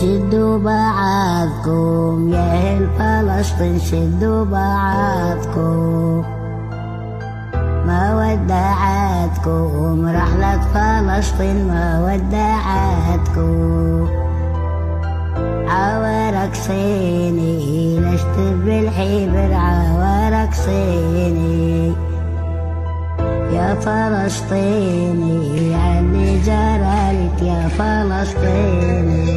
شدوا بعضكم يا أهل فلسطين شدوا بعضكم. ما ودعتكم رحلة فلسطين ما ودعتكم. عوارك صيني لشت بالحبر عوارك صيني. يا فلسطيني علي جرالك يا فلسطيني.